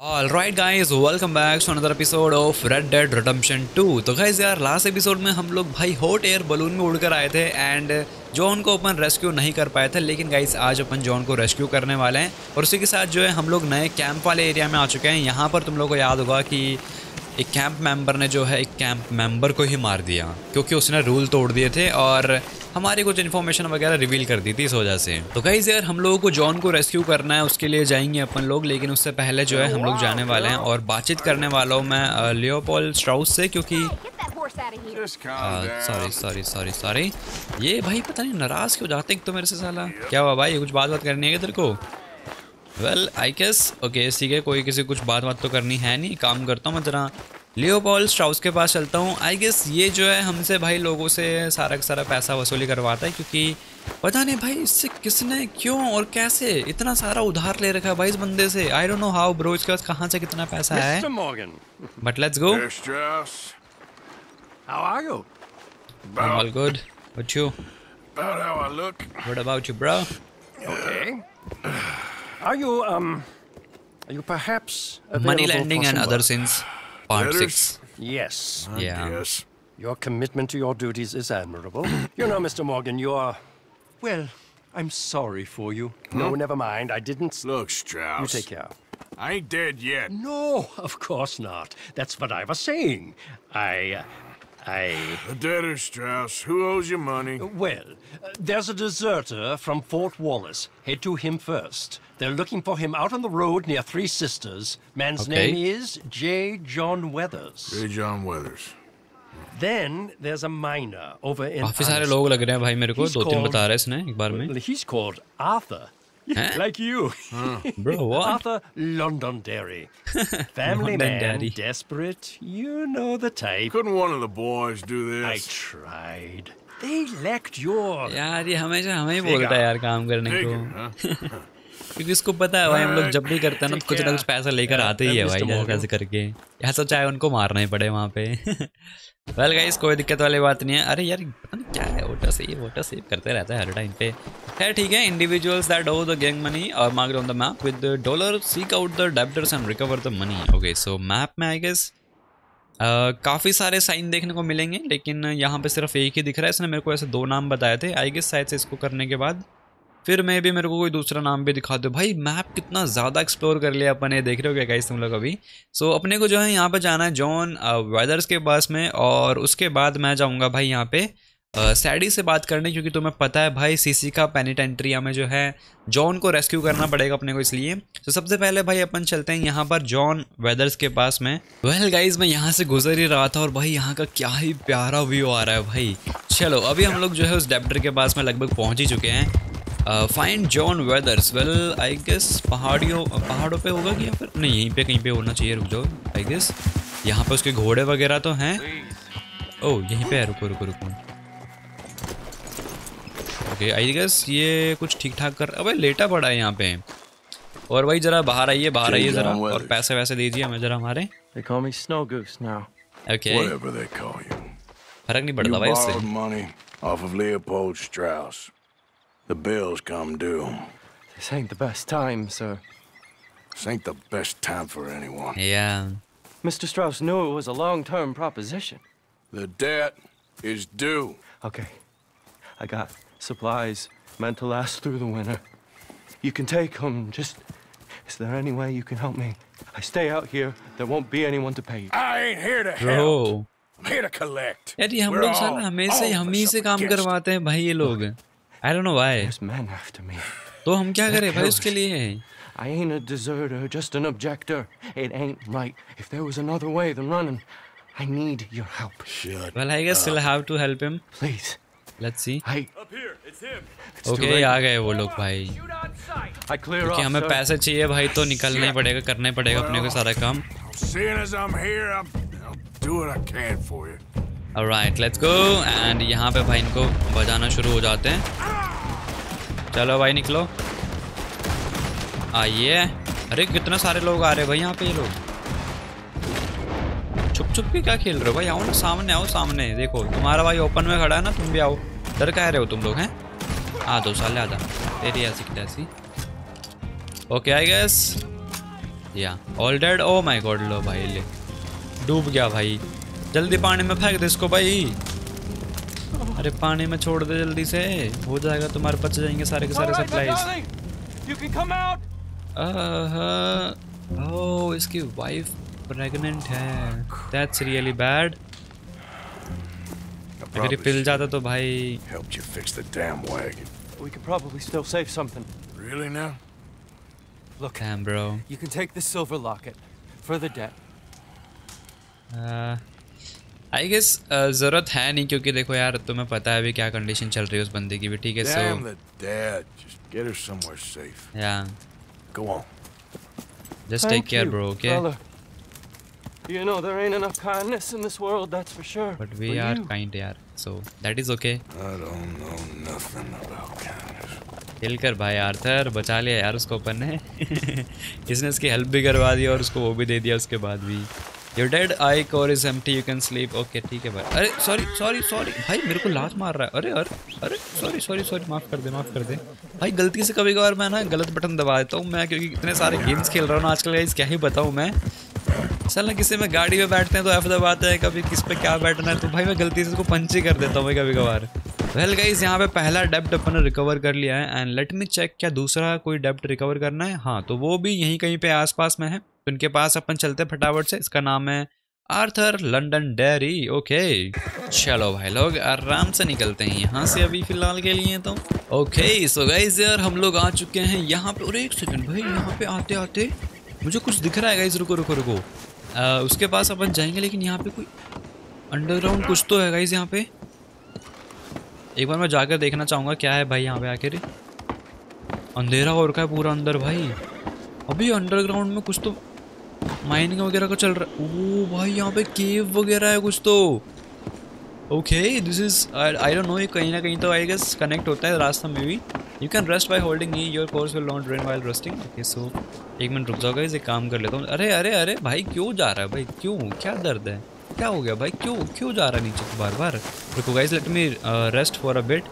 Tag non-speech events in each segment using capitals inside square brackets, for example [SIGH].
Alright guys welcome back to another episode of red dead redemption 2 तो guys यार last episode में हम लोग भाई हॉट एयर बलून में उड़कर आए थे एंड जॉन को अपन रेस्क्यू नहीं कर पाए थे, लेकिन गाइज़ आज अपन जॉन को रेस्क्यू करने वाले हैं। और उसी के साथ जो है, हम लोग नए कैंप वाले एरिया में आ चुके हैं। यहाँ पर तुम लोग को याद होगा कि एक कैंप मेंबर ने जो है एक कैंप मेंबर को ही मार दिया क्योंकि उसने रूल तोड़ दिए थे और हमारी कुछ इन्फॉर्मेशन वगैरह रिवील कर दी थी इस वजह से। तो कहीं यार हम लोगों को जॉन को रेस्क्यू करना है उसके लिए जाएँगे अपन लोग लेकिन उससे पहले जो है हम लोग जाने वाले हैं और बातचीत करने वाला हूँ मैं लियोपोल स्ट्राउस से क्योंकि सॉरी सॉरी सॉरी सॉरी ये भाई पता नहीं नाराज़ क्यों जाते तो मेरे से साला। क्या हुआ भाई? कुछ बात बात करनी है तेरे को? वेल आई गेस ओके ठीक है कोई किसी कुछ बात बात तो करनी है नहीं काम करता हूँ मैं जरा लियोपॉल स्ट्राउस के पास चलता हूँ आई गेस ये जो है हमसे भाई लोगों से सारा का सारा पैसा वसूली करवाता है क्योंकि पता नहीं भाई इससे किसने क्यों और कैसे इतना सारा उधार ले रखा है भाई इस बंदे से I don't know how bro इसके पास कहाँ से कितना पैसा है but let's go. How are you? I'm all good. What you? About how I look. What about you, bro? Okay. Are you um? Are you perhaps available Money lending and other sins, part Letters? six. Yes. Yeah. Yes. Your commitment to your duties is admirable. [COUGHS] you know, Mr. Morgan, you are. Well, I'm sorry for you. No, never mind. I didn't. Look, Strauss. You take care. I ain't dead yet. No, of course not. That's what I was saying. I. I. The debtor, Strauss. Who owes you money? Well, uh, there's a deserter from Fort Wallace. Head to him first. They're looking for him out on the road near Three Sisters. Man's Okay. name is J. John Weathers. J. John Weathers. Then there's a miner over in. काफी सारे Islip. लोग लग रहे हैं भाई मेरे को He's दो तीन called- बता रहे हैं इसने एक बार में Well, he's called Arthur. Huh? like you. Oh, Bro, what? Arthur Londonderry. Family man, Londonderry. desperate. You know the type. Couldn't one of the boys do this? I tried. They lacked your. यार ये हमेशा हमें ही बोलता है यार काम करने को क्योंकि इसको पता है भाई हम लोग जब भी करते हैं ना तो कुछ ना कुछ पैसा लेकर आते ही है भाई. जैसे करके ऐसा चाहे उनको मारना ही पड़े वहाँ पे वेल गाइस कोई दिक्कत वाली बात नहीं है। अरे यार क्या है वोटर सेव वोटर सेव करते रहता है हर टाइम पे। खैर, ठीक है individuals that over the gang money और mark on the map with dollar seek out the debtors and recover the money okay so map में आई गेस काफ़ी सारे साइन देखने को मिलेंगे, लेकिन यहाँ पे सिर्फ़ एक ही दिख रहा है। इसने मेरे को ऐसे दो नाम बताए थे। आई गेस शायद से इसको करने के बाद फिर मैं भी मेरे को कोई दूसरा नाम भी दिखा दो। भाई मैप कितना ज़्यादा एक्सप्लोर कर लिया अपन देख रहे हो क्या गाइस तुम लोग अभी? सो so, अपने को जो है यहाँ पर जाना है जॉन वेदर्स के पास में और उसके बाद मैं जाऊँगा भाई यहाँ पे सैडी से बात करने क्योंकि तुम्हें पता है भाई सीसी का पेनिटेंट्रिया में जो है जॉन को रेस्क्यू करना पड़ेगा अपने को इसलिए। तो सबसे पहले भाई अपन चलते हैं यहाँ पर जॉन वेदर्स के पास में। वेल गाइज़ मैं यहाँ से गुजर ही रहा था और भाई यहाँ का क्या ही प्यारा व्यू आ रहा है भाई। चलो अभी हम लोग जो है उस डेप्टर के पास में लगभग पहुँच ही चुके हैं। Find John Weathers well I guess पहाड़ियों पहाड़ों पे होगा कि या फिर? नहीं यहीं पे कहीं पे होना चाहिए रुक जाओ आई गेस यहाँ पे उसके घोड़े वगैरह तो हैं। ओह यहीं पे है रुको रुको रुको। ओके आई गेस ये कुछ ठीक ठाक कर अबे लेटा पड़ा है यहाँ पे। और भाई जरा बाहर आइए बाहर आइए जरा और पैसे वैसे दीजिए हमें जरा हमारे. ओके. फ़र्क नहीं पड़ता भाई उससे The bills come due. This ain't the best time, sir. This ain't the best time for anyone. या Mr. Strauss knew it was a long-term proposition. The debt is due. Okay. I got supplies meant to last through the winter. You can take them. Just, is there any way you can help me? I stay out here. There won't be anyone to pay. I ain't here to bro help. I'm here to collect. यार ये हम We're लोग all- साला हमेशा all of हम ही us से up काम against करवाते हैं भाई ये लोग I don't know why There's men after me. तो हम क्या करें भाई उसके लिए I ain't a deserter, just an objector. It ain't right. If there was another way than running, I need your help. Shut well I guess will have to help him Please. Let's see I. Up here, It's too okay late. आ गए वो लोग भाई I clear क्योंकि हमें पैसे चाहिए भाई तो निकलना ही पड़ेगा करना ही पड़ेगा अपने को सारा काम Seeing as I'm here, I'm, I'll do what I can for you. Right let's go and यहाँ पे भाई इनको बजाना शुरू हो जाते हैं। चलो भाई निकलो। आइए। अरे कितने सारे लोग आ रहे भाई यहाँ पे ये लोग? छुप छुप के क्या खेल रहे हो भाई? आओ ना, सामने आओ, सामने। देखो, तुम्हारा भाई ओपन में खड़ा है ना, तुम भी आओ। डर कह रहे हो तुम लोग, हैं? आ, दो साले आधा तेरी ऐसी की ओके आई गेस या all dead oh my God लो भाई, ले। डूब गया भाई। जल्दी पानी में फेंक दे इसको भाई अरे पानी में छोड़ दे जल्दी से हो जाएगा तुम्हारे बच जाएँगे सारे के सारे supplies darling, you can come out. Oh इसकी वाइफ प्रेग्नेंट है दैट्स रियली बैड अगर ये पिल जाता तो भाई helped you fix the damn wagon. We could probably still save something. Really now? Look, damn bro you can take this silver locket for the debt. I guess ज़रूरत है नहीं क्योंकि देखो यार तुम्हें पता है अभी क्या कंडीशन चल रही है उस बंदे की भी ठीक है सो. या just take Thank care bro okay. You know there ain't enough kindness in this world, that's for sure. But we For are you. Kind यार so that is okay I don't know nothing about kindness. Heal कर भाई Arthur बचा लिया यार उसको अपन ने इसने उसकी हेल्प भी करवा दी और उसको वो भी दे दिया उसके बाद भी your dead eye core is empty you can sleep okay ठीक है भाई। अरे सॉरी सॉरी सॉरी भाई, मेरे को लात मार रहा है। अरे अरे अरे सॉरी सॉरी सॉरी माफ़ कर दे, माफ़ कर दे। भाई, गलती से कभी कभार मैं ना गलत बटन दबा देता हूँ। मैं, क्योंकि इतने सारे गेम्स खेल रहा हूँ ना, आजकल क्या ही बताऊँ मैं। चल ना, किसी में गाड़ी में बैठते हैं तो एफ़ दबाते हैं, कभी किस पे क्या बैठना है। तो भाई, मैं गलती से उसको पंच ही कर देता हूँ भाई, कभी कभार। वेल गाइस यहाँ पे पहला डेप्ट अपन ने रिकवर कर लिया है एंड लेट मी चेक क्या दूसरा कोई डेप्ट रिकवर करना है। हाँ तो वो भी यहीं कहीं पे आसपास में है। तो इनके पास अपन चलते फटाफट से। इसका नाम है आर्थर लंदन डेरी ओके। चलो भाई लोग आराम से निकलते हैं यहाँ से अभी फ़िलहाल के लिए तो। ओके सो गाइज़ यार हम लोग आ चुके हैं यहाँ पे। और एक सेकंड भाई यहाँ पे आते आते मुझे कुछ दिख रहा है गाइज़ रुको रुको रुको। आ, उसके पास अपन जाएँगे लेकिन यहाँ पे कोई अंडरग्राउंड कुछ तो है गाइज़ यहाँ पे। एक बार मैं जाकर देखना चाहूँगा क्या है भाई यहाँ पे आखिर। अंधेरा हो रखा है पूरा अंदर भाई। अभी अंडरग्राउंड में कुछ तो माइनिंग वगैरह का चल रहा है। ओ भाई, यहाँ पे केव वगैरह है कुछ तो। Okay this is I don't know ये कहीं ना कहीं तो आई गेस कनेक्ट होता है रास्ता में भी। You can rest by holding E your cores will not drain while resting okay so एक मिनट रुक जाओगे इसे काम कर लेता हूँ। अरे अरे अरे, भाई क्यों जा रहा है भाई? क्यों? क्या दर्द है? क्या हो गया भाई? क्यों क्यों जा रहा है नीचे बार बार रुको guys let me rest for a bit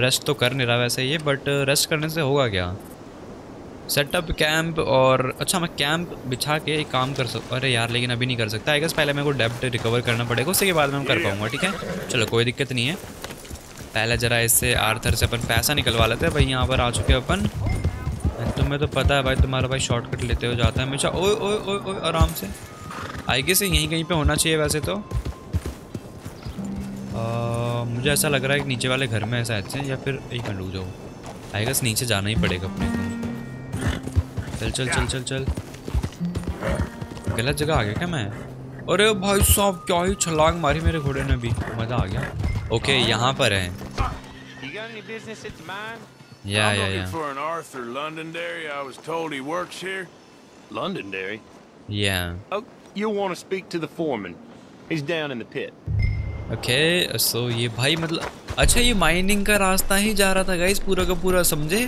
rest तो कर नहीं रहा वैसे ये बट रेस्ट करने से होगा क्या? सेटअप कैंप और अच्छा मैं कैंप बिछा के एक काम कर सकता अरे यार लेकिन अभी नहीं कर सकता। आई गेस पहले मेरे को डेप्ट रिकवर करना पड़ेगा उसके बाद मैं कर पाऊँगा ठीक है? चलो कोई दिक्कत नहीं है। पहले ज़रा इससे आर्थर से अपन पैसा निकलवा लेते हैं भाई यहाँ पर आ चुके अपन। तुम्हें तो पता है भाई तुम्हारा भाई शॉर्टकट लेते हो जाता है हमेशा। ओए ओए ओए आराम से। आई गेस यहीं कहीं पे होना चाहिए वैसे तो। आ, मुझे ऐसा लग रहा है कि नीचे वाले घर में है शायद से या फिर एक मिनट रुक जाओ आई गेस नीचे जाना ही पड़ेगा अपने को। चल चल चल चल चल। गलत जगह आ गया क्या मैं? अरे भाई साहब क्या ही छलांग मारी मेरे घोड़े ने भी मज़ा आ गया। ओके यहाँ पर है? या I'm या looking या for an Arthur Londonderry. I was told he works here. Londonderry. या Oh, you'll want to speak to the foreman. He's down in the pit. Okay so ये भाई मतलब अच्छा ये माइनिंग का रास्ता ही जा रहा था गाइस पूरा का पूरा समझे?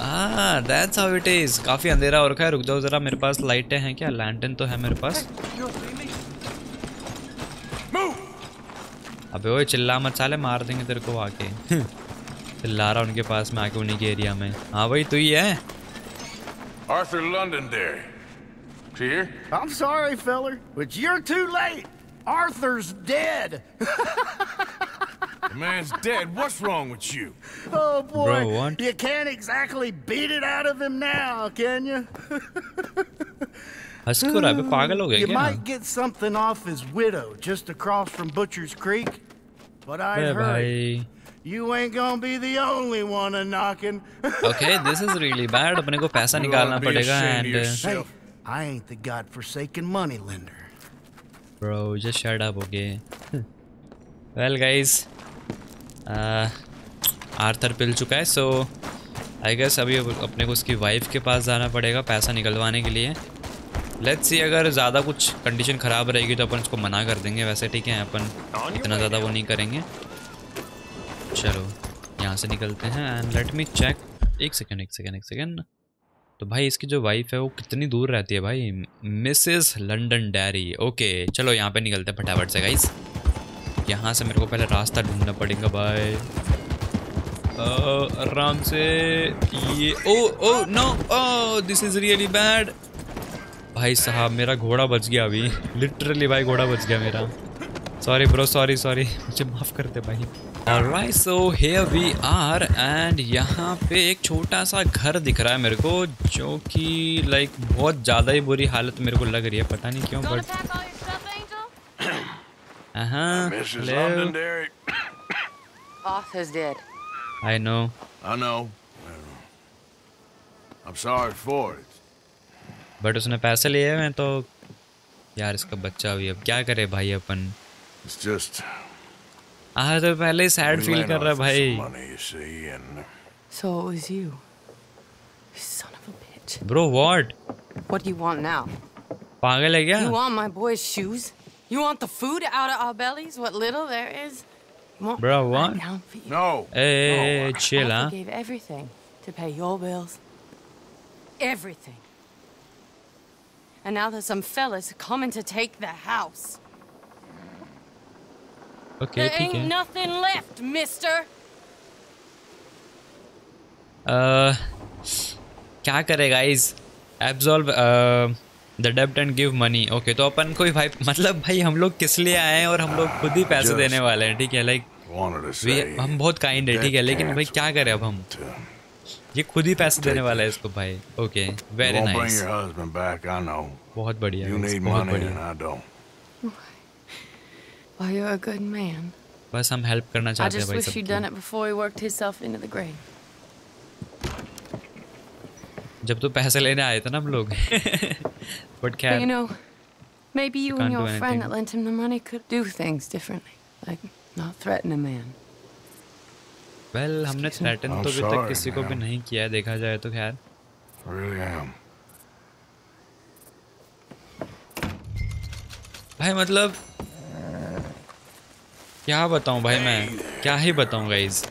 Ah that's how it is काफ़ी अंधेरा हो रखा है रुक जाओ जरा मेरे पास लाइटें हैं क्या? लैंटन तो है मेरे पास। अबे ओए चिल्ला मत साले मार देंगे तेरे को आके। चिल्ला रहा उनके पास में आके उन्हीं के एरिया में। हाँ भाई तू ही है? Arthur Londonderry. She here? I'm sorry, feller, but you're too late. Arthur's dead. The man's dead. What's wrong with you? Oh boy, Bro, what? you can't exactly beat it out of him now, can you? हंस क्यों रहा है बे? पागल हो गया You क्या might get something off his widow just across from Butcher's Creek, but I अबे heard भाई you ain't gonna be the only one a knocking. Okay this is really bad अपने को पैसा You निकालना ought to be पड़ेगा ashamed of and hey, yourself. I ain't the godforsaken money lender. Bro, just shut up, okay? [LAUGHS] well, guys, Arthur पिल चुका है सो I guess अभी अपने को उसकी वाइफ के पास जाना पड़ेगा पैसा निकलवाने के लिए लेट्स सी अगर ज़्यादा कुछ कंडीशन ख़राब रहेगी तो अपन उसको मना कर देंगे वैसे ठीक है अपन इतना ज़्यादा वो नहीं करेंगे चलो यहाँ से निकलते हैं एंड लेट मी चेक एक सेकेंड एक सेकेंड एक सेकेंड तो भाई इसकी जो वाइफ है वो कितनी दूर रहती है भाई? मिसेस लंडन डैरी ओके चलो यहाँ पे निकलते हैं फटाफट से गाइस यहाँ से मेरे को पहले रास्ता ढूंढना पड़ेगा भाई आराम से ये, oh O no oh this is really bad भाई साहब, मेरा घोड़ा बच गया अभी. लिटरली भाई घोड़ा बच गया मेरा. सॉरी ब्रो सॉरी सॉरी मुझे माफ़ कर दे भाई. Alright so here we are and यहाँ पे एक छोटा सा घर दिख रहा है मेरे को जो कि लाइक like, बहुत ज़्यादा ही बुरी हालत मेरे को लग रही है पता नहीं क्यों बट? हाँ [COUGHS] [COUGHS] dead. I know I know. I'm sorry for it. But उसने पैसे लिए हुए हैं तो यार इसका बच्चा भी अब क्या करे भाई अपन It's just हाँ तो पहले ही सैड we फील lent कर रहा है off some भाई money, you see, and So it was you. You son of a bitch. Bro what What do you want now? पागल है क्या You want my boy's shoes? You want the food out of our bellies? What little there is? You want Bro, I'm what? down for you. no. A A, A, chill I हाँ gave everything to pay your bills. Everything. And now there's some fellas coming to take the house. Okay There ain't है nothing left, mister. अह, क्या करे guys absolve the डेब्ट and give money okay तो अपन कोई भाई मतलब भाई हम लोग किस लिए आए हैं और हम लोग खुद ही पैसे देने वाले हैं ठीक है लाइक say. हम बहुत काइंड है ठीक है लेकिन भाई क्या करें अब हम to- ये खुद ही पैसे देने वाला है इसको भाई okay You very won't bring nice your husband back, I know. बहुत बढ़िया You need बहुत money and बढ़िया I don't. Well, you're a good man. बस हम हेल्प करना I चाहते हैं just भाई wish you'd done सबकी it before he worked himself into the grave. जब तो पैसे लेने आए थे ना हम लोग बट But you खैर know, maybe you Can't and do your friend anything. that lent him the money could do things differently. Like not threaten a man. Well हमने थ्रेटन I'm तो अभी तक sorry, किसी को भी man. नहीं किया है देखा जाए तो खैर I really am. भाई मतलब क्या बताऊँ भाई मैं? क्या ही बताऊँ गाइज़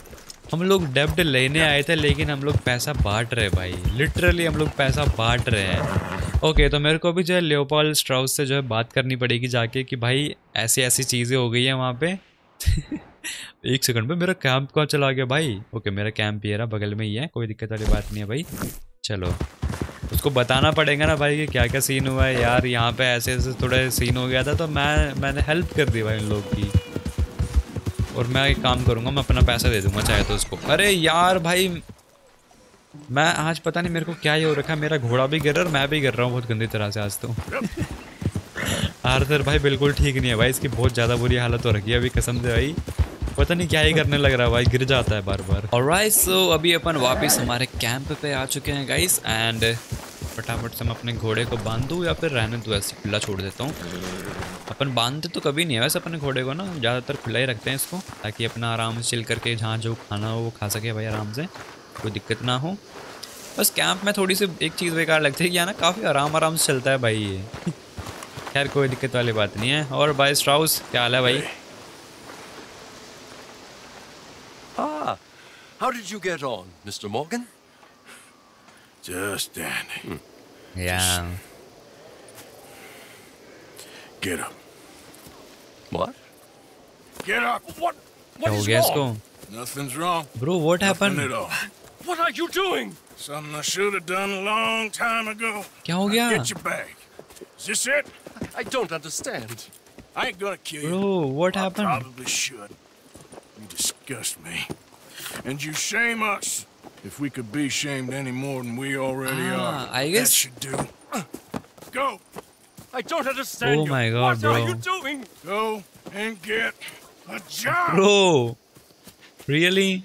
हम लोग डेब्ट लेने आए थे, लेकिन हम लोग पैसा बांट रहे भाई। लिटरली हम लोग पैसा बांट रहे हैं। ओके तो मेरे को भी जो है लियोपाल स्ट्राउस से जो है बात करनी पड़ेगी जाके कि भाई ऐसी ऐसी चीज़ें हो गई हैं वहाँ पे। [LAUGHS] एक सेकंड पे मेरा कैंप कहाँ चला गया भाई? ओके मेरा कैंप ये रहा बगल में ही है। कोई दिक्कत वाली बात नहीं है भाई। चलो। उसको बताना पड़ेगा ना भाई कि क्या क्या सीन हुआ है। यार, यहाँ पे ऐसे ऐसे थोड़ा सीन हो गया था तो मैं, मैंने हेल्प कर दी भाई इन लोग की। और मैं एक काम करूँगा, मैं अपना पैसा दे दूँगा, चाहे तो उसको। अरे यार भाई, मैं आज पता नहीं मेरे को क्या ये हो रखा है। मेरा घोड़ा भी गिर रहा है और मैं भी गिर रहा हूँ बहुत गंदी तरह से आज तो। आर्थर भाई बिल्कुल ठीक नहीं है भाई, इसकी बहुत ज़्यादा बुरी हालत हो रखी है अभी कसम से भाई। पता नहीं क्या ही करने लग रहा है भाई, गिर जाता है बार बार और सो अभी अपन वापस हमारे कैंप पे आ चुके हैं गाइस एंड फटाफट से मैं अपने घोड़े को बाँध दूँ या फिर रहने दूँ ऐसे खुला छोड़ देता हूँ अपन बांधते तो कभी नहीं है वैसे अपने घोड़े को ना ज़्यादातर खुला ही रखते हैं इसको ताकि अपना आराम से चिल करके जहाँ जो खाना हो वो खा सके भाई आराम से कोई दिक्कत ना हो बस कैंप में थोड़ी सी एक चीज़ बेकार लगती है कि ना काफ़ी आराम आराम से चलता है भाई ये खैर कोई दिक्कत वाली बात नहीं है और भाई स्ट्राउस क्या हाल है भाई Ah, how did you get on, Mr. Morgan? Just standing. या Get up. What? Get up. What? क्या What हो is गया wrong? इसको Nothing's wrong. Bro what Nothing happen at all. What are you doing? Something I should have done a long time ago. क्या हो गया Get your bag. Is this it? I don't understand. I ain't gonna kill you. Bro what I happen probably should. You disgust me. And you shame us. If we could be shamed any more than we already Ah, are, I guess- that should do. Go, I don't understand Oh you. my God, what bro. are you doing? go, and get a job. Bro really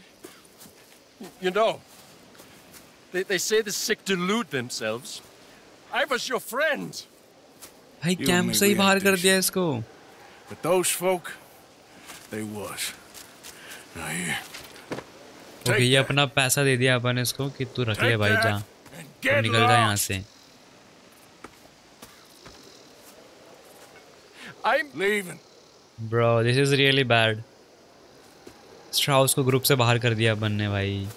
You know, they, they say the sick delude themselves. I was your friend. भाई You camp and से ही me, we बाहर had कर this. दिया इसको But those folk, they was. Now here, okay ये अपना पैसा दे दिया अपन इसको कि तू रख ले भाई जा। तू निकल जा यहाँ से। I'm Leaving. Bro this is really bad Strauss को ग्रुप से बाहर कर दिया अपन ने भाई।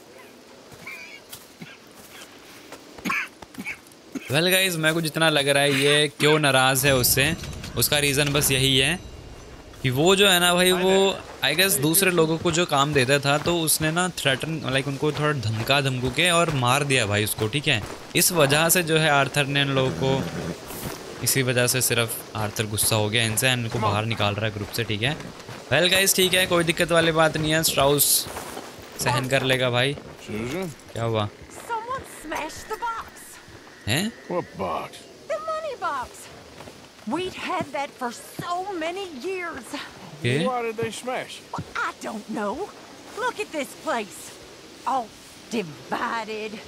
वेल गाइस मेरे को जितना लग रहा है ये क्यों नाराज़ है उससे उसका रीज़न बस यही है। कि वो जो है ना भाई वो आई गेस दूसरे लोगों को जो काम देता था तो उसने ना थ्रेटन लाइक उनको थोड़ा धमका धमकू के और मार दिया भाई उसको ठीक है? इस वजह से जो है आर्थर ने इन लोगों को इसी वजह से सिर्फ़ आर्थर गुस्सा हो गया इनसे इनको बाहर निकाल रहा है ग्रुप से ठीक है? वेल गाइस ठीक है कोई दिक्कत वाली बात नहीं है स्ट्राउस सहन कर लेगा भाई। क्या हुआ. हैं? We'd had that for so many years. Okay Why did they smash it? Well, I don't know. Look at this place. All divided.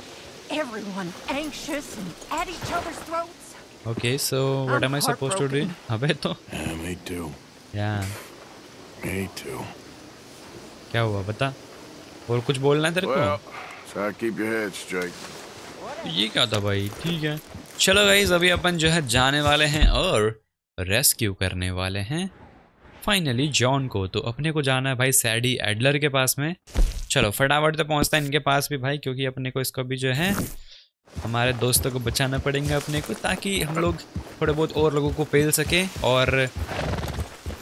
Everyone anxious and at each other's throats. Okay so what am I suppose to do [LAUGHS] अबे तो Yeah, me too. या Me too. क्या हुआ बता और कुछ बोलना है तेरे को Well, try to keep your head straight. ये क्या था भाई ठीक है चलो गाइज़ अभी अपन जो है जाने वाले हैं और रेस्क्यू करने वाले हैं। फाइनली जॉन को तो अपने को जाना है भाई सैडी एडलर के पास में। चलो, फटाफट तो पहुँचता है इनके पास भी भाई, क्योंकि अपने को इसको भी जो है हमारे दोस्तों को बचाना पड़ेगा अपने को, ताकि हम लोग थोड़े बहुत और लोगों को पेल सके और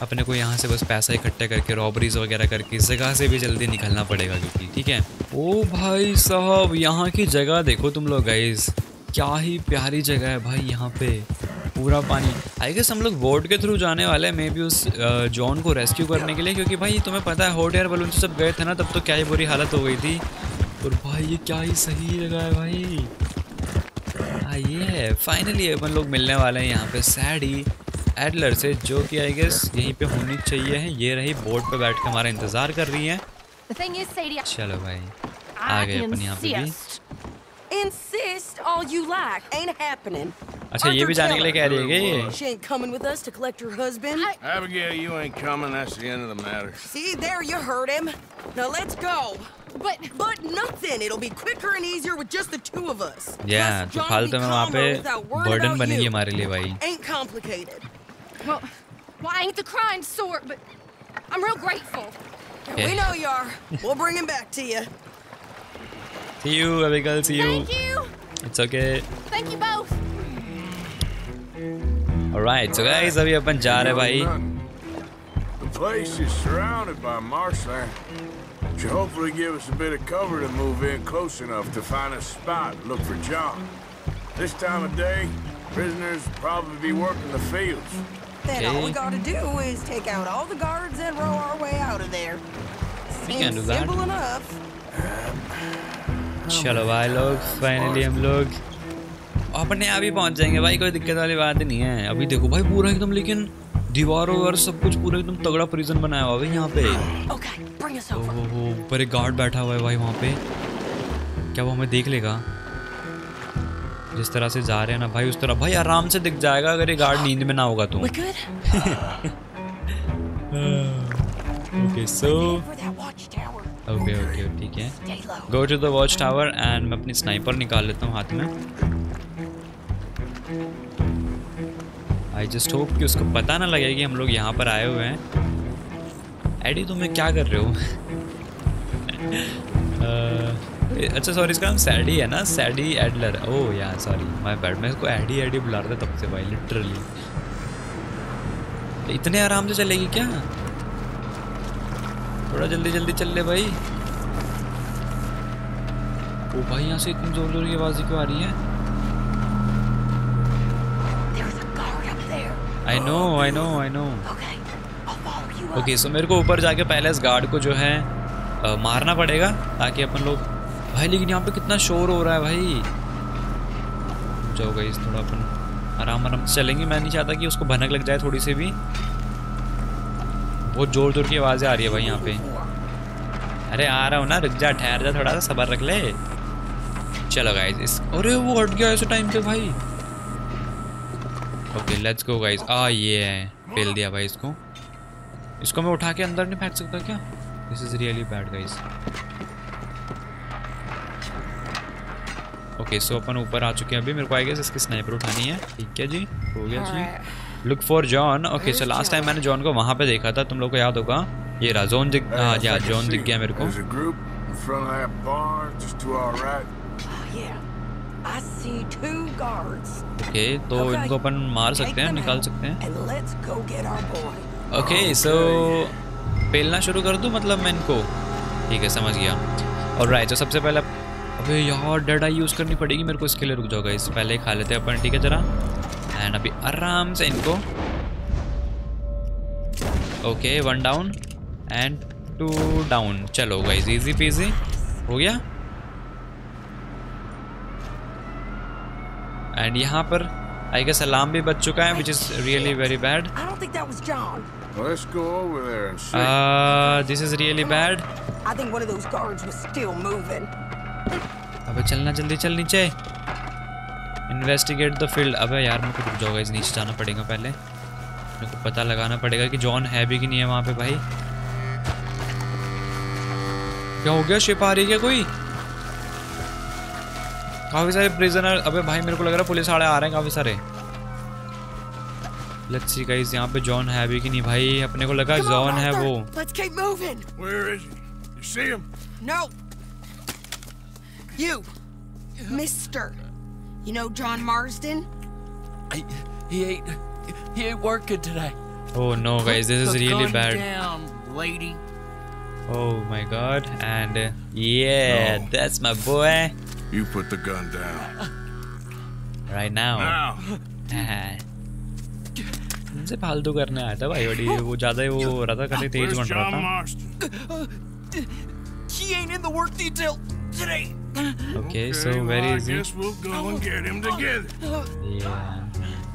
अपने को यहाँ से बस पैसा इकट्ठा करके रॉबरीज वगैरह करके इस जगह से भी जल्दी निकलना पड़ेगा क्योंकि, ठीक है? ओ भाई साहब, यहाँ की जगह देखो तुम लोग गाइज़ क्या ही प्यारी जगह है भाई यहाँ पे। पूरा पानी। आई गेस हम लोग बोट के थ्रू जाने वाले हैं मे बी उस जॉन को रेस्क्यू करने के लिए क्योंकि भाई तुम्हें पता है हॉट एयर बलून से जब गए थे ना तब तो क्या ही बुरी हालत हो गई थी। और भाई ये क्या ही सही जगह है भाई। आइए फाइनली अपन लोग मिलने वाले हैं यहाँ पे सैडी एडलर से जो कि आई गेस यहीं पे होनी चाहिए है। ये रही बोट पे बैठ के हमारा इंतज़ार कर रही है। चलो भाई आ गए अपन यहाँ पे भी। insist. Insist all you like. Ain't happening. अच्छा ये भी जाने के लिए कह रही है क्या ये She ain't coming with us to collect her husband. Abigail, you ain't coming. That's the end of the matter. See, there you heard him. Now let's go. but But nothing. It'll be quicker and easier with just the two of us. या Plus, तो John will फालतू be में वहाँ पे calmer without worrying burden about बनेगी you. हमारे लिए भाई Ain't complicated. well, well, I ain't the crying sort, but I'm real grateful. Okay. We know you are. We'll bring him back to you. see you Abigail see you Thank you. it's okay Thank you both. alright so guys अभी अपन जा रहे हैं भाई The place is surrounded by marshland. Should hopefully give us a bit of cover to move in close enough to find a spot and look for John. This time of day, prisoners will probably be working the fields. Then all we Okay. gotta do is take out all the guards and row our way out of there. We can Seems do that. simple enough. चलो भाई लोग finally हम लोग। अपने आप ही पहुँच जाएँगे भाई कोई दिक्कत वाली बात नहीं है। अभी देखो भाई पूरा एकदम लेकिन दीवारों और सब कुछ पूरा एकदम तगड़ा प्रिजन बनाया हुआ है यहाँ पे। Okay. ऊपर एक गार्ड बैठा हुआ है भाई वहाँ पे। क्या वो हमें देख लेगा? जिस तरह से जा रहे हैं ना भाई उस तरह। भाई आराम से दिख जाएगा अगर ये गार्ड नींद में ना होगा तो। Okay so. [LAUGHS] ओके ओके ठीक है। Go to the watch tower and मैं अपनी स्नाइपर निकाल लेता हूँ हाथ में। आई जस्ट होप कि उसको पता ना लगे कि हम लोग यहाँ पर आए हुए हैं। एडी तुम्हें क्या कर रहे हो? [LAUGHS] अच्छा सॉरी इसका नाम सैडी है ना? सैडी एडलर ओह यार सॉरी माय बैड मैं इसको एडी एडी बुला रहा था तब से भाई लिटरली इतने आराम से चलेगी क्या? थोड़ा जल्दी जल्दी चल ले भाई। ओ भाई यहाँ से इतनी ज़ोर ज़ोर की आवाज़ क्यों आ रही है. I know I know I know. Okay so मेरे को ऊपर जाके पहले इस गार्ड को जो है अ, मारना पड़ेगा ताकि अपन लोग भाई लेकिन यहाँ पे कितना शोर हो रहा है भाई। जाओ गई थोड़ा अपन आराम आराम से चलेंगे। मैं नहीं चाहता कि उसको भनक लग जाए थोड़ी सी भी। बहुत ज़ोर ज़ोर की आवाज़ें आ रही है भाई यहाँ पे। अरे आ रहा हूँ ना, रुक जा, ठहर जा थोड़ा सा, सबर रख ले। चलो गाइज़ इस अरे वो हट गया ऐसे टाइम पे भाई। Okay let's go guys ah, ये है पेल दिया भाई इसको। इसको मैं उठा के अंदर नहीं फेंक सकता क्या? This is really bad guys okay so अपन ऊपर आ चुके हैं अभी। मेरे को आई गेस इसकी स्नाइपर उठानी है। ठीक है जी, हो गया जी। Look for John okay so last time मैंने जॉन को वहाँ पे देखा था तुम लोग को याद होगा। ये रहा जॉन दिख हाँ या जॉन दिख गया मेरे को। Right. Oh. ओके तो इनको अपन मार सकते हैं निकाल सकते हैं. ओके सो पेलना शुरू कर दूँ मतलब मैं इनको? ठीक है समझ गया। और राइट तो सबसे पहले अबे यार डेड आई यूज़ करनी पड़ेगी मेरे को इसके लिए रुक जाओ गाइस पहले खा लेते हैं अपन ठीक है जरा? एंड अभी आराम से इनको। Okay one down and two down चलो गाइस इजी पीजी हो गया? एंड यहाँ पर आई गेस अलार्म भी बच चुका है which is really very bad. This is really bad. अबे चलना जल्दी चल नीचे। इन्वेस्टिगेट द फ़ील्ड अबे यार मेरे को रुक जाओ गाइस नीचे जाना पड़ेगा पहले मेरे को पता लगाना पड़ेगा कि जॉन है भी कि नहीं है वहाँ पे भाई क्या हो गया शिप आ रही है कोई काफ़ी सारे प्रिजनर अबे भाई मेरे को लग रहा है पुलिस वाले आ रहे हैं काफ़ी सारे लेट्स सी गाइस यहाँ पे जॉन है भी कि नहीं भाई अपने को लगा जॉन है वो keep moving. Where is he? You see him? No. You, Mister. You know John Marsden? He ain't. He ain't working today. Oh no guys this is The really gun bad Down, lady. Oh my god and uh, yeah No. that's my boy You put the gun down. right now Now. [LAUGHS] इनसे फालतू करने आया था भाई बड़ी वो ज्यादा ही वो हो रहा था काफी तेज Where's बन रहा John था Marston? He ain't in the work detail today. okay so Okay, very well, I easy guess we'll go and get him together. yeah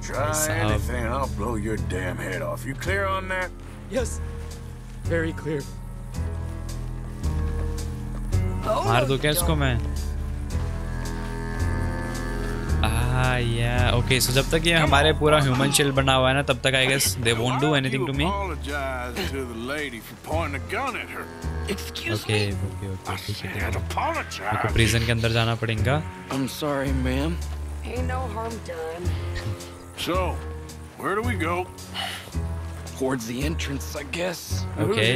Try Sahab. anything, I'll blow your damn head off. You clear on that? Yes. Very clear. मार दो क्या इसको मैं ah yeah okay so जब तक ये हमारे पूरा ह्यूमन शिल्ड बना हुआ है ना तब तक I guess they won't do anything to me okay okay okay है है. प्रिजन के अंदर जाना पड़ेगा I'm sorry, ma'am. Ain't no harm done. So, where do we go? Towards the entrance, I guess. Okay.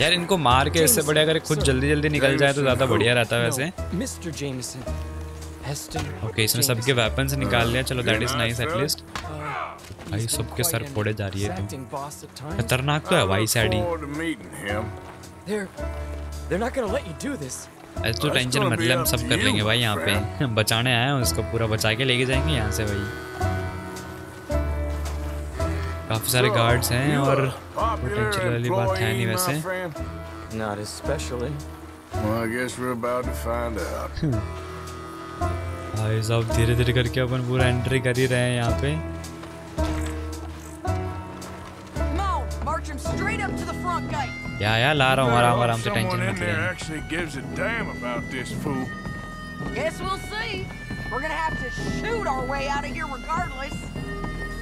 यार इनको मार के इससे बढ़िया अगर खुद जल्दी जल्दी निकल जाए तो ज़्यादा बढ़िया रहता है वैसे Mr. Jameson. ओके इसने सबके वेपन्स निकाल लिया चलो that is nice night, at fella. Least Uh, भाई सबके सर फोड़े जा रही है तो times. खतरनाक तो है भाई सैडी. ऐसे तो टेंशन gonna मत be ले हम up सब to कर लेंगे भाई यहाँ पे. बचाने आए हैं उसको पूरा बचा के लेके जाएँगे यहाँ से भाई काफ़ी सारे गार्ड्स हैं और potential वाली बात है नहीं वैसे? Not especially. Well, I guess we're about to find out. भाई साहब धीरे धीरे करके अपन पूरा एंट्री कर ही रहे हैं यहाँ पे। या या ला रहा हूँ आराम आराम से टेंशन मत ले।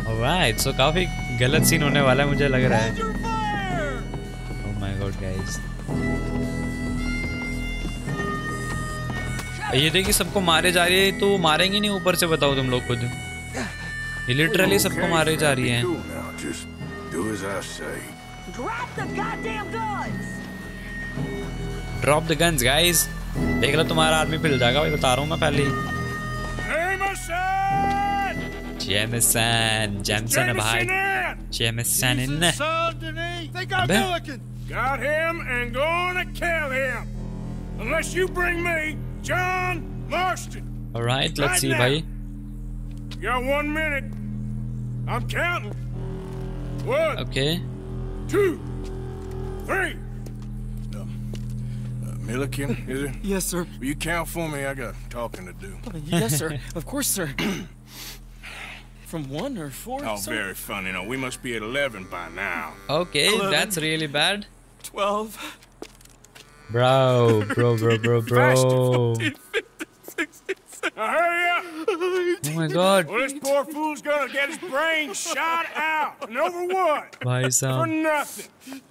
Alright, so काफ़ी गलत सीन होने वाला है मुझे लग रहा है। Oh my God, guys. ये देखिए सबको मारे जा रही है। तो मारेंगे नहीं ऊपर से बताओ तुम लोग खुद। ये लिटरली सबको मारे जा रही है। ड्रॉप द गन्स गाइस देख लो तुम्हारा आदमी मिल जाएगा। भाई बता रहा हूँ मैं पहले ही। Jameson, Jameson, boy. Jameson, in. Think I'm looking. Got him and gonna kill him. John Marston. All right, let's right see, now. buddy. You got one minute. I'm counting. One. Okay. Two. Three. Uh, uh, Milliken, [LAUGHS] is it? Yes, sir. Will you count for me? I got talking to do. Uh, yes, sir. [LAUGHS] Of course, sir. From one or four? Oh, very funny. No, we must be at 11 by now. Okay, 11, that's really bad. 12, Bro, bro, bro, bro, [LAUGHS] bro. Hurry up! Oh my god. Well, this poor fool's gonna get his brain shot out. And over what? Why is um... For nothing.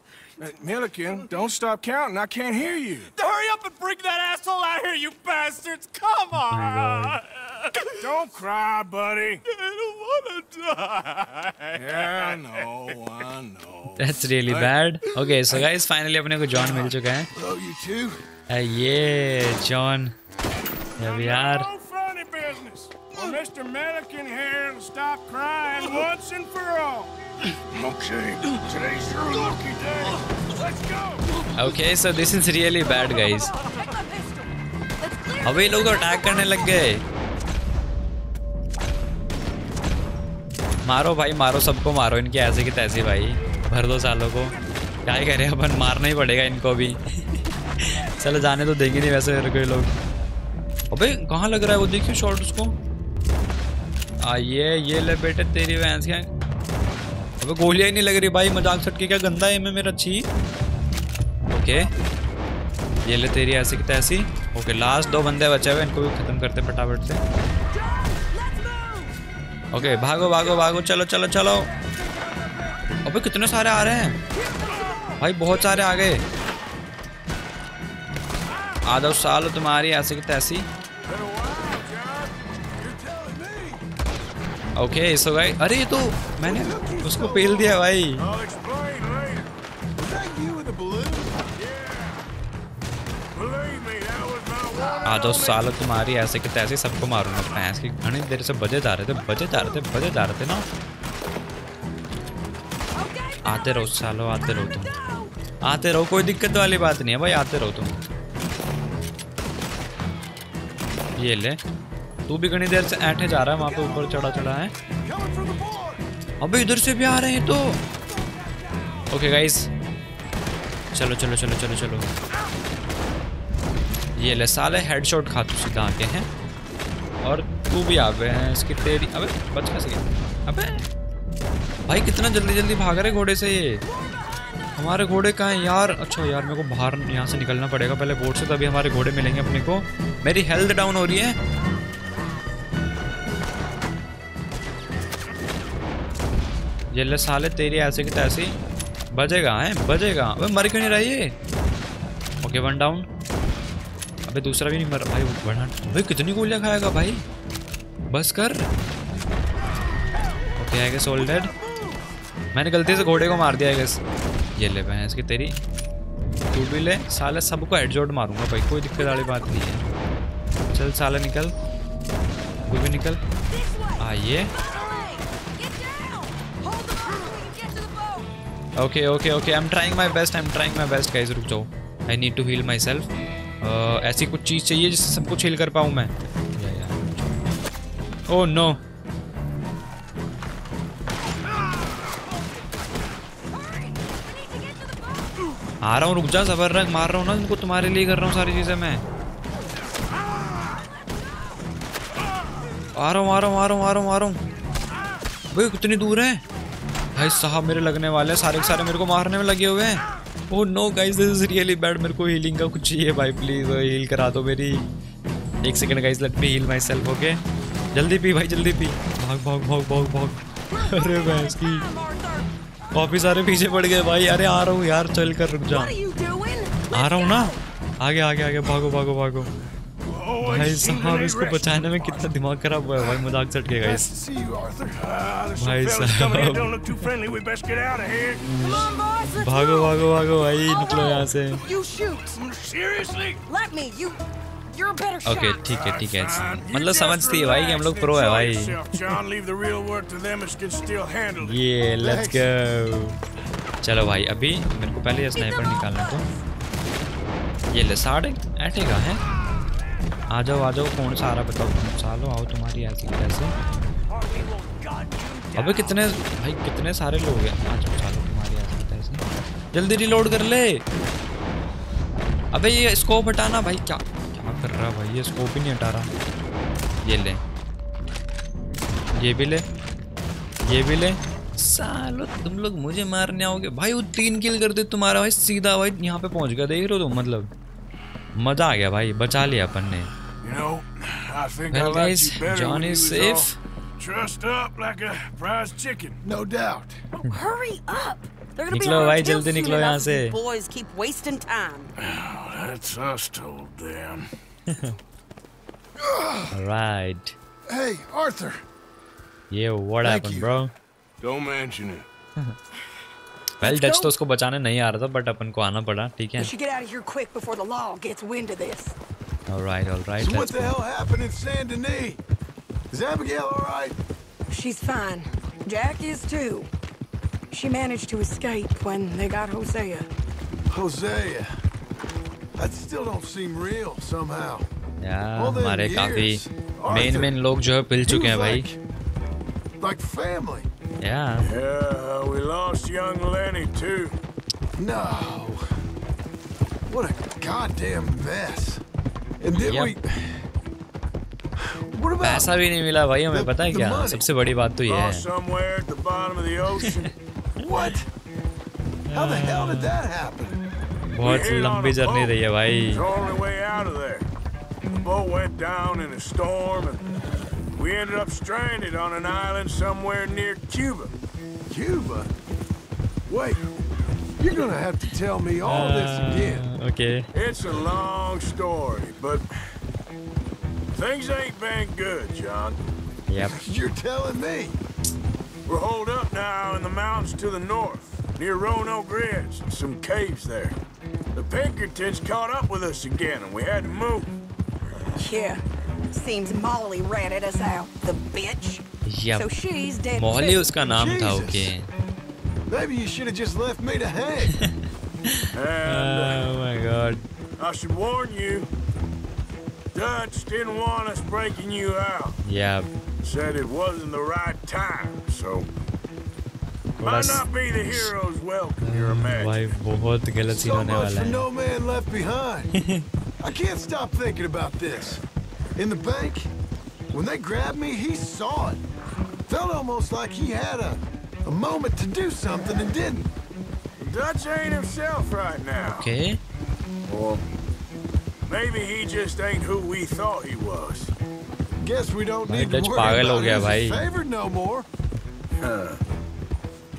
Uh, Milliken, don't stop counting. I can't hear you. Hurry up and bring that asshole out here, you bastards! Come on! [LAUGHS] Don't cry, buddy. I don't want to die. Yeah, I know, I know. That's really bad okay so guys finally अपने को John मिल चुका है Love you too. Uh, ये John अब यार No funny business. Well, Mr. Mr. Milliken here and stop crying once and for all. Okay, today's your lucky day. Let's go. Okay so this is really bad guys अबे लोग तो attack करने लग गए मारो भाई मारो सबको मारो इनकी ऐसे की तैसी भाई भर दो सालों को क्या ही करें अपन मारना ही पड़ेगा इनको भी चलो जाने तो देंगे नहीं वैसे लोग अबे कहाँ लग रहा है वो देखियो शॉर्ट उसको आ ये ले बेटे, तेरी भैंस क्या? अबे गोलियाँ ही नहीं लग रही भाई, मज़ाक सटके क्या गंदा है में मेरा, छी। ओके, ये ले तेरी ऐसी की तैसी। ओके लास्ट दो बंदे बचे हुए, इनको भी खत्म करते फटाफट से। ओके, भागो भागो भागो, चलो चलो चलो। अबे कितने सारे आ रहे हैं? भाई बहुत सारे आ गए। आ जाओ साल, तुम्हारी ऐसी की तैसी। ओके सो गए अरे ये तो मैंने उसको पेल दिया भाई. आ जाओ सालो तुम्हारी ऐसे की तैसे सबको मारूँगा। भैंस की घनी देर से बजे जा रहे थे बजे जा रहे थे बजे जा रहे थे ना। आते रहो सालो आते रहो तुम। आते रहो कोई दिक्कत वाली बात नहीं है भाई आते रहो तुम। ये ले। तू भी घनी देर से ऐठे जा रहा है, वहाँ पे ऊपर चढ़ा चढ़ा है। अबे, इधर से भी आ रहे हैं तो। ओके गाइस चलो चलो चलो चलो चलो। ये ले साले हेडशॉट खा तू सीधा आके हैं। और तू भी आ गए हैं, इसकी तेरी अबे, बच कैसे गया? अबे। भाई, कितना जल्दी जल्दी भाग रहे घोड़े से ये। हमारे घोड़े कहाँ हैं? यार अच्छा यार, मेरे को बाहर यहाँ से निकलना पड़ेगा। पहले बोट से, तभी हमारे घोड़े मिलेंगे अपने को। मेरी हेल्थ डाउन हो रही है। ये ले साले, तेरी ऐसे की तैसी। बजेगा, है? बजेगा। अबे, मर क्यों नहीं रही है ओके वन डाउन अबे, दूसरा भी नहीं मर भाई बढ़ा भाई, कितनी गोलियाँ खाएगा भाई? बस कर। Okay I guess all dead मैंने गलती से घोड़े को मार दिया आई गेस ये ले भैंस की तेरी। तू भी ले। साले, सबको हेडशॉट मारूँगा भाई। कोई दिक्कत वाली बात नहीं है। चल, साले, निकल। तू भी निकल। आइए। Okay okay okay I am trying my best I am trying my best guys रुक जाओ. I need to heal myself ऐसी कुछ चीज़ चाहिए जिससे सब कुछ हील कर पाऊँ मैं? ओह नो आ रहा हूँ, रुक जा सबर रख, मार रहा हूँ ना इनको तुम्हारे लिए कर रहा हूँ सारी चीज़ें मैं. आ रहा हूँ, आ रहा हूँ, आ रहा हूँ, आ रहा हूँ, आ रहा हूँ. भाई, कितनी दूर है? भाई साहब मेरे लगने वाले हैं सारे के सारे मेरे को मारने में लगे हुए हैं। ओह no guys this is really bad मेरे को हीलिंग का कुछ चाहिए भाई प्लीज़ हील करा दो मेरी। एक second guys let me heal myself okay जल्दी पी भाई जल्दी पी। भाग भाग भाग भाग भाग। अरे भैंस की। काफ़ी सारे पीछे पड़ गए भाई अरे आ रहा हूँ यार चल कर रुक जा। आ रहा हूँ ना? आगे आगे आगे भागो भागो भागो। भाई साहब इसको बचाने में कितना दिमाग खराब हुआ है। भाई मज़ाक चट गया गाइस भाई साहब। भागो भागो भागो भाई निकलो यहाँ से। ओके ठीक है ठीक है मतलब समझती है भाई कि हम लोग प्रो है भाई। ये लेट्स गो चलो भाई अभी मेरे को पहले स्नाइपर निकालने को ये ले साढ़े एटेगा है? आ जाओ आ जाओ कौन सा आ रहा बताओ कौन सा लो, आओ तुम्हारी ऐसी कैसे अबे कितने, भाई कितने सारे लोग हैं? आ जाओ चालो तुम्हारी ऐसी कैसे जल्दी रिलोड कर ले। अबे ये स्कोप हटाना, भाई क्या क्या कर रहा भाई? ये स्कोप ही नहीं हटा रहा। ये ले। ये भी ले। ये भी ले। सालो, तुम लोग मुझे मारने आओगे? भाई वो तीन किल कर दे तुम्हारा, भाई सीधा, भाई यहाँ पे पहुँच गया। देख रहे हो तुम मतलब। मज़ा आ गया भाई, बचा लिया अपन ने। You know, I think Well, I liked guys, you better John when you is was safe. all trussed up like a prize chicken. No doubt. Hurry up. They're gonna be निकलो on our भाई, tail जल्दी soon निकलो enough यहाँ if से। you Boys keep wasting time. That's us told them. [LAUGHS] Right Hey, Arthur. ये what Thank happened you. Bro Don't mention it. [LAUGHS] Well Dutch तो उसको बचाने नहीं आ रहा था बट अपन को आना पड़ा ठीक है We should get out of here quick before the law gets wind of this. Alright alright So what the hell happened in Saint Denis? Is Abigail all right? She's fine. Jack is too. She managed to escape when they got Hosea. Hosea. That still don't seem real somehow. या All them हमारे काफी years. Main Arthur, main लोग जो है पिल he चुके हैं was भाई Like, like family. या Yeah, we lost young Lenny too. No. What a goddamn mess. And then Yep. we. What about पैसा भी नहीं मिला भाई हमें The- पता है the क्या money. सबसे बड़ी बात तो ये है lost somewhere at the bottom of the ocean? [LAUGHS] what? How the hell did that happen? बहुत We hit on लंबी a जर्नी boat. रही है भाई It's the only way out of there. The boat went down in a storm, and we ended up stranded on an island somewhere near Cuba. Cuba? Wait, you're gonna have to tell me all this again. Okay It's a long story, but things ain't been good, John. Yup [LAUGHS] You're telling me. We're holed up now in the mountains to the north, near Roanoke Ridge, and some caves there. The Pinkertons caught up with us again, and we had to move. Yeah. Seems Molly ratted us out, the bitch. Yup So she's dead. Mohali too. उसका नाम था Jesus. Maybe you should have just left me to hang. and, [LAUGHS] oh my god. I should warn you, Dutch didn't want us breaking you out. Yeah. Said it wasn't the right time, so well, might not be the hero's welcome you're imagining. Bhai, so much for no man left behind. [LAUGHS] I can't stop thinking about this. In the bank, when they grabbed me, he saw it. Felt almost like he had a a moment to do something and didn't. Dutch ain't himself right now. Okay Or maybe he just ain't who we thought he was. Guess we don't भाई need to Dutch worry पागल हो about गया his भाई favored no more.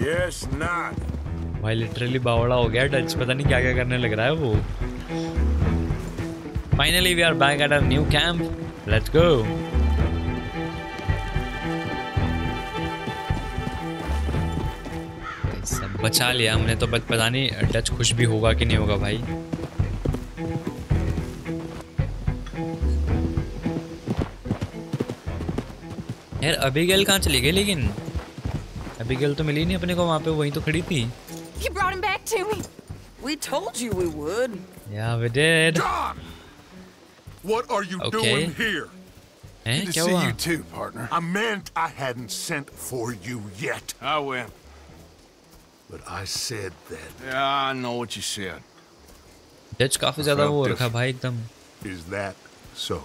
Guess not. भाई literally बावड़ा हो गया Dutch पता नहीं क्या क्या करने लग रहा है वो finally we are back at our new camp let's go बचा लिया हमने तो बट पता नहीं डच खुश भी होगा कि नहीं होगा भाई यार अबीगेल कहाँ चली गई लेकिन अबीगेल तो मिली नहीं अपने को वहाँ पे वहीं तो खड़ी थी You brought him back to me. We told you we would. Yeah, we did. John! What are you Okay. doing here? हैं Good to see you too, partner. I meant I hadn't sent for you yet. I win. But I said that. Yeah, I know what you said. Dutch काफी ज्यादा felt वो हो रखा different. भाई एकदम Is that so?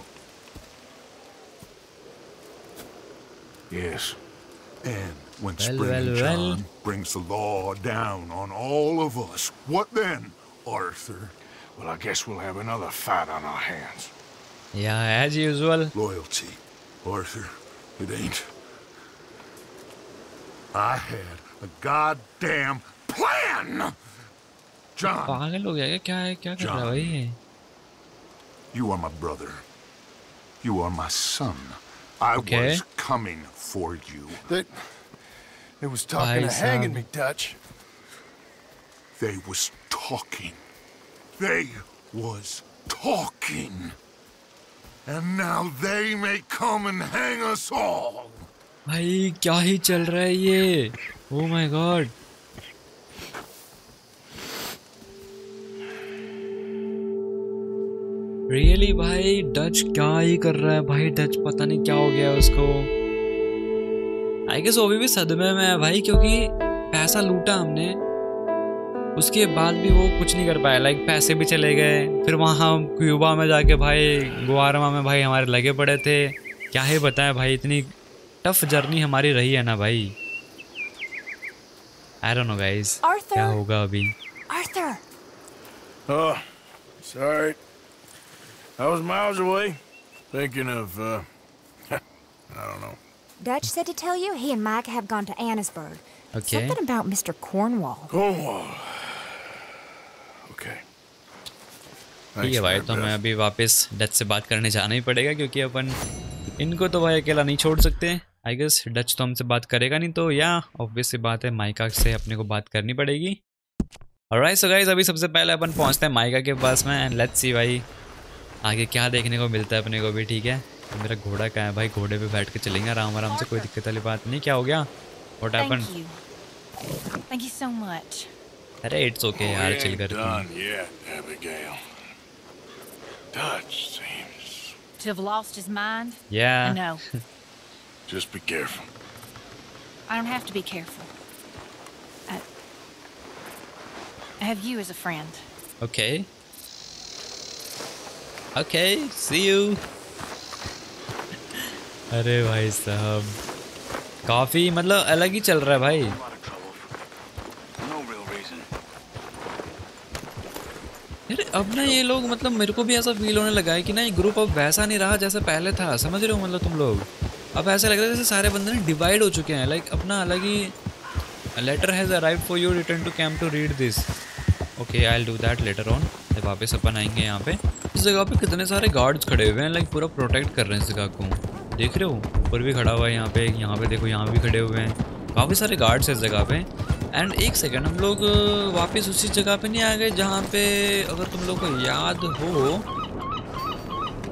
Yes. And when Well, Spring and well, John well. brings the law down on all of us, what then, Arthur? Well, I guess we'll have another fight on our hands. या as usual Loyalty, Arthur. It ain't. I had a goddamn plan. John. John. You are my brother. You are my son. I okay. was coming for you. They, they was talking of son. hanging me, Dutch. They was talking. They was talking. And now they may come and hang us all. भाई, क्या ही चल रहा है ये? Oh my god really भाई? Dutch क्या ही कर रहा है भाई? डच पता नहीं क्या हो गया उसको। आई गेस वो अभी भी सदमे में है भाई, क्योंकि पैसा लूटा हमने। उसके बाद भी वो कुछ नहीं कर पाया। लाइक पैसे भी चले गए। फिर वहाँ क्यूबा में जाके भाई गुआरमा में भाई हमारे लगे पड़े थे। क्या ही बताएँ भाई, इतनी टफ जर्नी हमारी रही है ना भाई? आई डोंट नो गाइस क्या होगा अभी? Arthur oh sorry I was miles away thinking of I don't know Dutch said to tell you he and Mac have gone to Annesburg okay something about mister Cornwall Cornwall okay ठीक भाई तो हमें अभी वापस Dutch से बात करने जाना ही पड़ेगा क्योंकि अपन इनको तो भाई अकेला नहीं छोड़ सकते। हैं आई गेस डच तो हमसे बात करेगा नहीं तो या ऑब्वियस सी बात है माइका से अपने को बात करनी पड़ेगी ऑलराइट सो गाइस अभी सबसे पहले अपन पहुँचते हैं माइका के पास में एंड लेट्स सी भाई आगे क्या देखने को मिलता है अपने को भी ठीक है तो मेरा घोड़ा कहाँ है भाई घोड़े पे बैठ के चलेंगे आराम आराम से कोई दिक्कत वाली बात नहीं क्या हो गया व्हाट. Thank you अरे इट्स ओके यार चिल कर. Dutch seems. To have lost his mind? Yeah. I know. [LAUGHS] Just be careful. I don't have to be careful. I, I have you as a friend. Okay okay see you अरे भाई साहब। काफ़ी मतलब अलग ही चल रहा है भाई। No यार अब ना ये लोग मतलब मेरे को भी ऐसा फील होने लगा है कि ना ये ग्रुप अब वैसा नहीं रहा जैसा पहले था। समझ रहे हो मतलब तुम लोग? अब ऐसा लग रहा है जैसे सारे बंदे ना डिवाइड हो चुके हैं लाइक अपना अलग ही letter has arrive for you return to camp to read this okay I do that letter on जब वापस अपन आएँगे यहाँ पे। इस जगह पे कितने सारे गार्ड्स खड़े हुए हैं लाइक पूरा प्रोटेक्ट कर रहे हैं इस जगह को। देख रहे हो? ऊपर भी खड़ा हुआ है यहाँ पे यहाँ पे देखो, यहाँ भी खड़े हुए हैं। काफ़ी सारे गार्ड्स हैं इस जगह पे। एंड एक सेकंड हम लोग वापस उसी जगह पे नहीं आ गए जहाँ पे, अगर तुम लोग को याद हो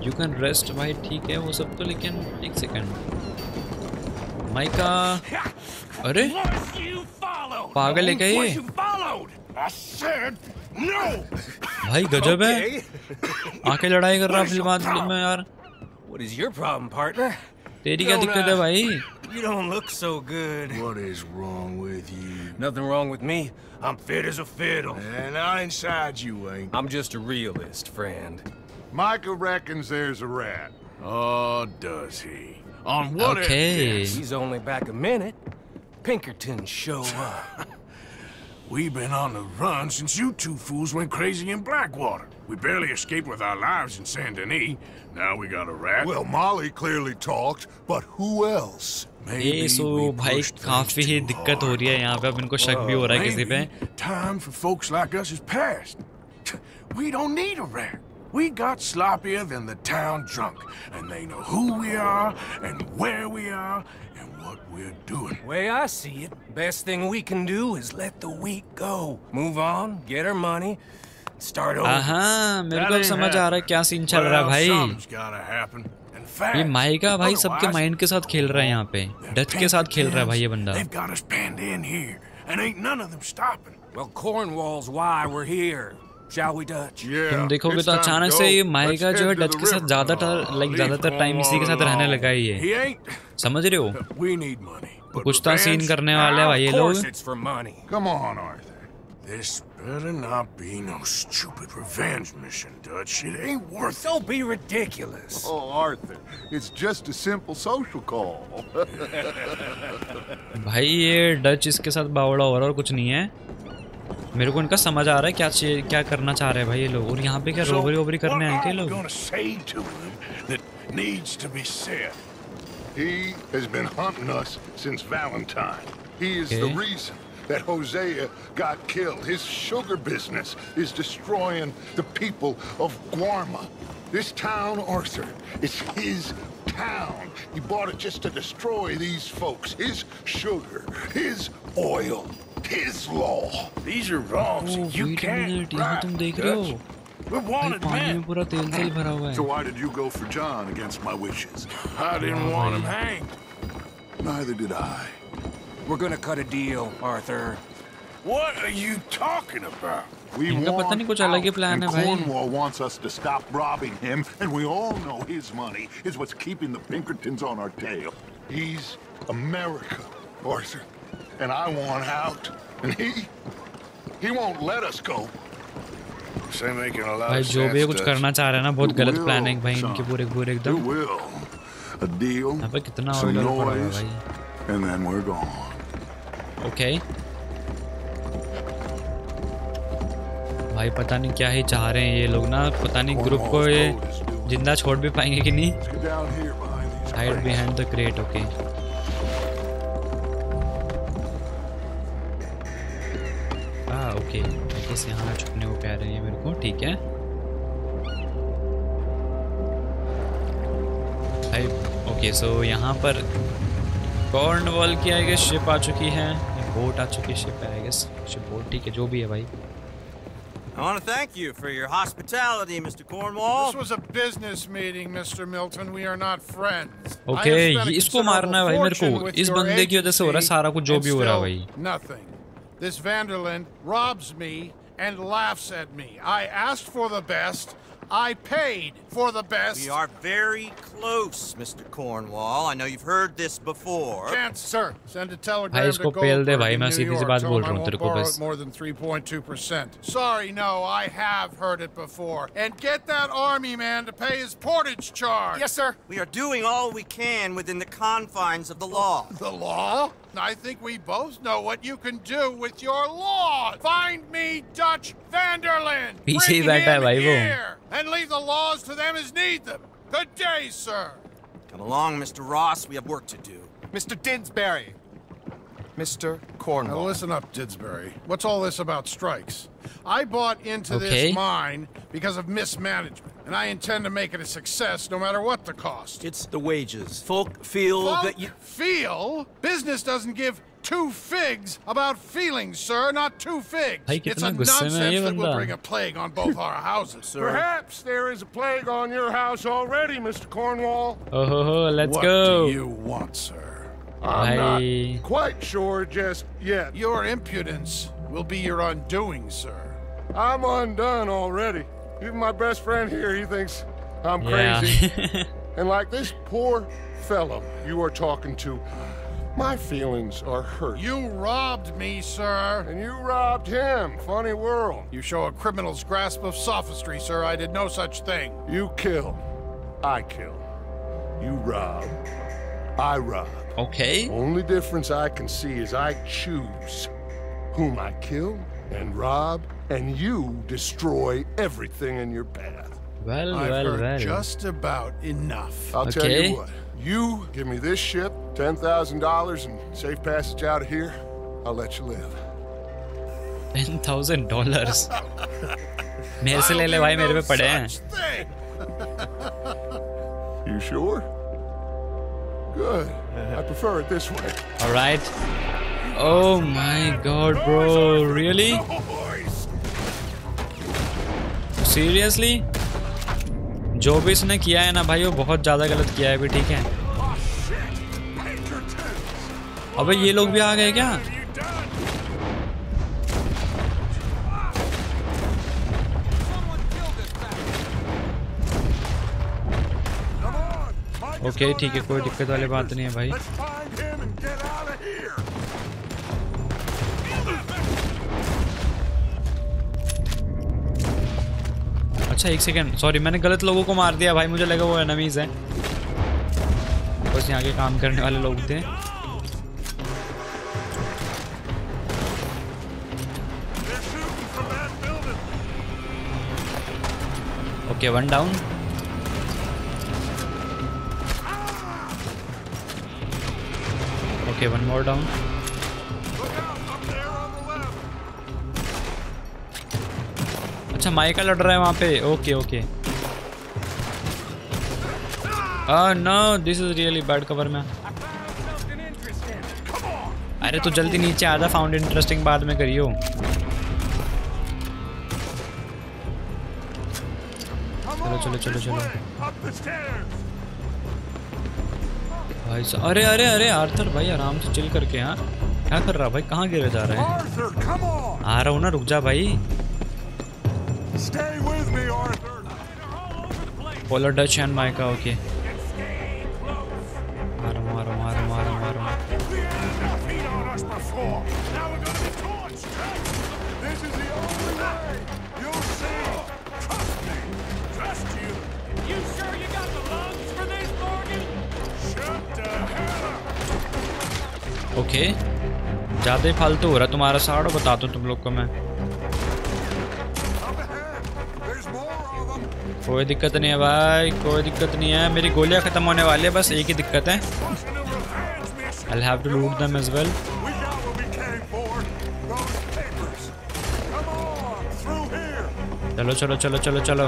यू कैन रेस्ट भाई ठीक है वो सब तो लेकिन एक सेकंड माइका अरे पागल है क्या ये भाई गजब है आके लड़ाई कर रहा फ़िल्म फ़िल्म में यार What is your problem, partner? तेरी क्या दिक्कत है भाई You don't look so good. What is wrong with you? Nothing wrong with me. I'm fit as a fiddle. And I inside you ain't. I'm just a realist, friend. Micah reckons there's a rat. Oh, does he? On what Okay. evidence? He's only back a minute. Pinkerton show [LAUGHS] up. We've been on the run since you two fools went crazy in Blackwater. We barely escaped with our lives in Saint Denis. Now we got a rat. Well, Molly clearly talked, but who else? ये सो भाई काफी ही दिक्कत हो रही है यहाँ पे अब इनको शक भी हो रहा है किसी पे Maybe time for folks like us is past. [LAUGHS] We don't need a rat. We got sloppier than the town drunk, and they know who we are and where we are and what we're doing. Way I see it, best thing we can do is let the week go. Move on, get our money, start over. हाँ मेरे That को अब ain't समझ आ रहा है क्या scene चल रहा है Well, भाई something's gotta happen. And fast. ये माइका भाई सबके Otherwise, माइंड के साथ खेल रहा है यहाँ पे डच के साथ खेल रहा है भाई ये बंदा They've got us penned in here, and ain't none of them stopping. Well, Cornwall's why we're here. तुम देखोगे तो अचानक से ये माइका जो है डच के साथ ज़्यादातर लाइक ज़्यादातर टाइम इसी के साथ रहने लगा ही है. समझ रहे हो. तो कुछ तो सीन करने वाले हैं भाई ये लोग. This better not be no stupid revenge mission, Dutch. It ain't worth it. Don't be ridiculous. Oh, Arthur, it's just a simple social call. भाई ये डच इसके साथ बावड़ा हो रहा है और कुछ नहीं है मेरे को इनका समझ आ रहा है क्या चाहिए क्या करना चाह रहे हैं भाई ये लोग और यहाँ पे क्या रोबरी वोबरी करने आए क्या ये What are we लोग gonna say to him that needs to be said? he has been hunting us since Valentine. He is the Okay. reason that Hosea got killed. His sugar business is destroying the people of Guarma. This town, Arthur, it's his town. He bought it just to destroy these folks. His sugar, his oil, his law. These are wrongs oh that you wait can't minute यहाँ right, तुम देख रहे हो Dutch. We're भाई wanted पानी में men. पूरा तेल तेल भरा हुआ So है why did you go for John against my wishes? I didn't want him hanged. Neither did I. We're gonna cut a deal, Arthur. What are you talking about? We इनका पता want नहीं कुछ अलग ही out, plan and है भाई Cornwall wants us to stop robbing him, and we all know his money is what's keeping the Pinkertons on our tail. He's America, Arthur, and I want out. And he... He won't let us go. भाई जो भी कुछ करना चाह रहे हैं ना बहुत गलत प्लानिंग भाई इनके पूरे पूरे एकदम। कितना ऑर्डर पड़ा है भाई। ओके भाई पता नहीं क्या ही चाह रहे हैं ये लोग ना। पता नहीं ग्रुप को ये ज़िंदा छोड़ भी पाएँगे कि नहीं? Hide behind the crate okay. Guess यहाँ छुपने को कह रहे हैं मेरे को ठीक है भाई ओके सो यहाँ पर कॉर्नवॉल की आई गेस शिप आ चुकी है बोट आ चुकी है शिप है आई गेस शिप बोट ठीक है जो भी है भाई I want to thank you for your hospitality, Mr. Cornwall. This was a business meeting, Mr. Milton. We are not friends. Okay ये इसको मारना है भाई मेरे को इस बंदे की वजह से हो रहा है सारा कुछ जो भी हो रहा है भाई Nothing. This Vanderlyn robs me and laughs at me. I asked for the best. I paid for the best. We are very close, Mr. Cornwall. I know you've heard this before. Chance, sir. Send a telegram to Goldberg in New York. Tell him I won't borrow more than 3.2%. Sorry, no, I have heard it before. And get that army man to pay his portage charge. Yes, sir. We are doing all we can within the confines of the law. [LAUGHS] The law? I think we both know what you can do with your law. Find me Dutch Vanderland. Bring him here. And leave the laws to them as need them. Good day, sir. Come along, Mr. Ross. We have work to do. Mr. Didsbury. Mr. Cornwall. Now listen up, Didsbury. What's all this about strikes? I bought into Okay. this mine because of mismanagement, and I intend to make it a success no matter what the cost. It's the wages. Folk feel Folk that you. feel? Business doesn't give two figs about feelings, sir, not two figs. It's a nonsense that will bring a plague on both our houses, sir. Perhaps there is a plague on your house already, Mr. Cornwall. Oh, ho, ho, let's what go. What do you want, sir? I'm not quite sure just yet. Your impudence will be your undoing, sir. I'm undone already. Even my best friend here, he thinks I'm yeah. crazy. [LAUGHS] and like this poor fellow you are talking to, my feelings are hurt. You robbed me, sir. And you robbed him. Funny world. You show a criminal's grasp of sophistry, sir. I did no such thing. You kill. I kill. You rob. I rob. Okay. Only difference I can see is I choose whom I kill and rob, and you destroy everything in your path. Well, I've well, heard well. just about enough. I'll tell you what. You give me this ship, ten thousand dollars, and safe passage out of here. I'll let you live. Ten thousand dollars [LAUGHS] मेरे से ले ले भाई मेरे पे पड़े हैं [LAUGHS] You sure? Good. I prefer it this way. Alright. Oh my god, bro. Really? Seriously? जो भी इसने किया है ना भाई, वो बहुत ज़्यादा गलत किया है भी ठीक है? अबे ये लोग भी आ गए क्या? ओके ठीक है, कोई दिक्कत वाली बात नहीं है भाई। अच्छा एक सेकेंड सॉरी मैंने गलत लोगों को मार दिया भाई, मुझे लगा वो एनमीज हैं। बस यहाँ के काम करने वाले लोग थे। Okay one down okay one more down अच्छा माइका लड़ रहा है वहाँ पे। Okay okay. No this is really bad cover में। अरे, तू जल्दी नीचे आ जा फाउंड इंटरेस्टिंग बाद में करियो। चलो चलो चलो चलो। भाई साहब, अरे अरे अरे, आर्थर, भाई, आराम से चिल करके हाँ। क्या कर रहा भाई? कहाँ गिरे जा रहे हैं? आ रहा हूँ ना, रुक जा भाई। Stay with me, Arthur. Morgan? Shut the hell up. Okay ज़्यादा फालतू हो रहा है तुम्हारा साड़ो बता दूँ तुम लोग को मैं कोई दिक्कत नहीं है भाई, कोई दिक्कत नहीं है। मेरी गोलियाँ ख़त्म होने वाली है, बस एक ही दिक्कत है। आई हैव टू लूट दम एज वेल चलो चलो चलो चलो चलो।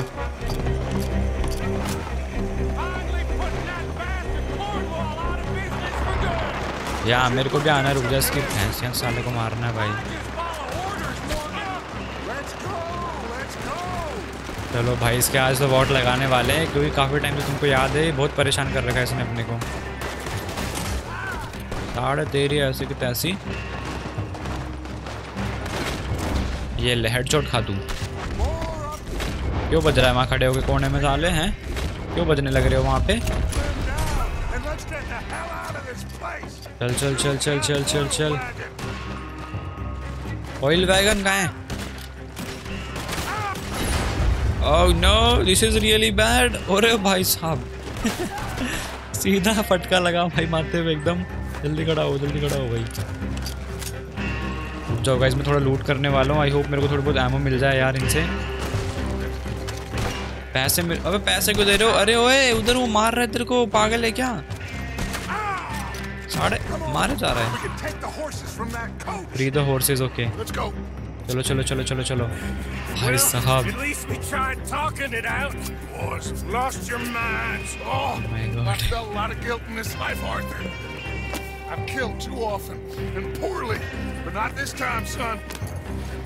या, मेरे को भी आना रुक जा इसकी भैंसियाँ साले को मारना है भाई। चलो भाई, इसके आज तो वॉट लगाने वाले हैं, क्योंकि काफ़ी टाइम से तुमको याद है, बहुत परेशान कर रखा है इसने अपने को। साढ़े तेरी ऐसी की तैसी। ये ले हेडशॉट खा तू। क्यों बज रहा है? वहाँ खड़े होके कोने में साले हैं। क्यों बजने लग रहे हो वहाँ पे? चल चल चल चल चल चल चल। ऑयल वैगन कहाँ है? ओह no this is really bad अरे भाई साहब सीधा फटका लगा भाई मारते हुए एकदम। जल्दी खड़ा हो जल्दी खड़ा हो भाई। जाओ गाइस मैं थोड़ा लूट करने वाला हूँ। आई होप मेरे को थोड़ा बहुत एमो मिल जाए यार इनसे। पैसे मिल अबे पैसे क्यों दे रहे हो? अरे ओए उधर वो मार रहा है तेरे को। पागल है क्या? साढ़े मारे जा रहा है। फ्री द हॉर्सेस ओके चलो चलो चलो चलो चलो भाई साहब. Oh. I've killed too often and poorly, but not this time, son.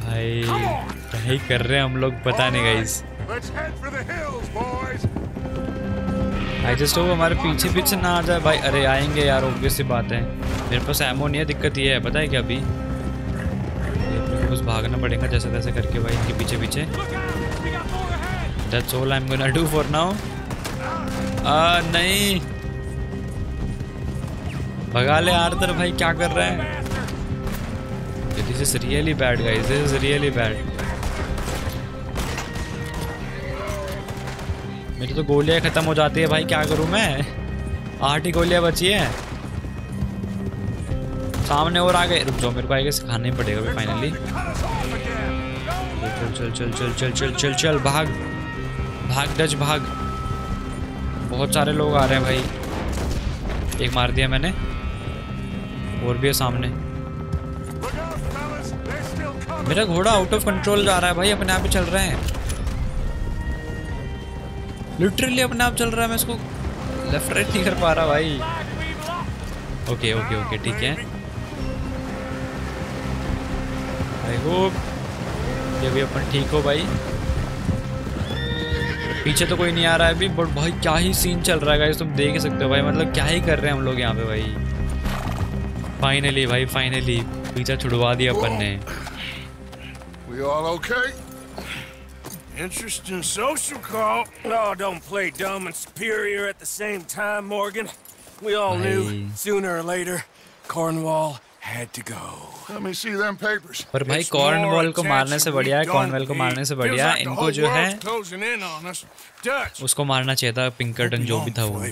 भाई क्या ही कर रहे हैं हम लोग पता नहीं गाइस. आई जस्ट होप हमारे पीछे पीछे ना आ जाए भाई अरे आएँगे यार ऑब्वियस सी बात है मेरे पास एमो नहीं है दिक्कत ये है पता है क्या अभी बस भागना पड़ेगा जैसे तैसे करके भाई इनके पीछे पीछे that's all I am gonna do for now नहीं। भगा ले आर्थर भाई, क्या कर रहे हैं? This is really bad guys this is really bad मेरी तो गोलियाँ खत्म हो जाती है भाई, क्या करूँ मैं? आठ ही गोलियाँ बची है। सामने और आ गए रुक जाओ, मेरे को आगे सिखाना ही पड़ेगा अभी फाइनली चल चल चल चल चल चल चल भाग। भाग डच भाग। बहुत सारे लोग आ रहे हैं भाई। एक मार दिया मैंने। और भी है सामने। मेरा घोड़ा आउट ऑफ़ कंट्रोल जा रहा है भाई, अपने आप ही चल रहे हैं। लिटरली अपने आप चल रहा है, मैं इसको लेफ़्ट राइट नहीं कर पा रहा भाई। ओके ओके ओके ठीक है। आई होप ये भी अपन ठीक हो भाई पीछे तो कोई नहीं आ रहा है अभी बट भाई क्या ही सीन चल रहा है गाइस तुम देख सकते हो भाई मतलब क्या ही कर रहे हैं हम लोग यहाँ पे भाई फाइनली भाई फाइनली पीछा छुड़वा दिया अपन ने We all okay? Interesting social call. Oh, don't play dumb and superior at the same time, Morgan. We all knew, sooner or later, Cornwall had to go. Let me see them papers. पर भाई Cornwall को मारने से बढ़िया है Cornwell को मारने से बढ़िया इनको जो है. उसको मारना चाहिए था पिंकरटन जो भी था वो.